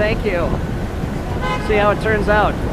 thank you. See how it turns out.